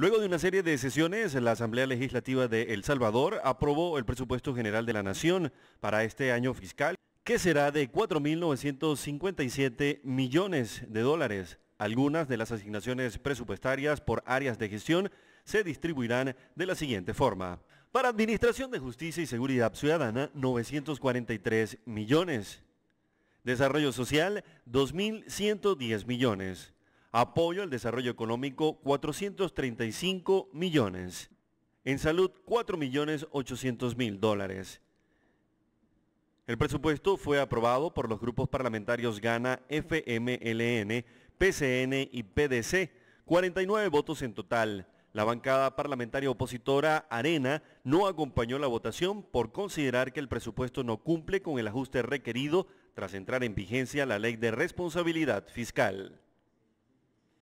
Luego de una serie de sesiones, la Asamblea Legislativa de El Salvador aprobó el presupuesto general de la Nación para este año fiscal, que será de 4.957 millones de dólares. Algunas de las asignaciones presupuestarias por áreas de gestión se distribuirán de la siguiente forma. Para Administración de Justicia y Seguridad Ciudadana, 943 millones. Desarrollo Social, 2.110 millones. Apoyo al desarrollo económico, 435 millones. En salud, 4 millones 800 mil dólares. El presupuesto fue aprobado por los grupos parlamentarios Gana, FMLN, PCN y PDC, 49 votos en total. La bancada parlamentaria opositora Arena no acompañó la votación por considerar que el presupuesto no cumple con el ajuste requerido tras entrar en vigencia la ley de responsabilidad fiscal.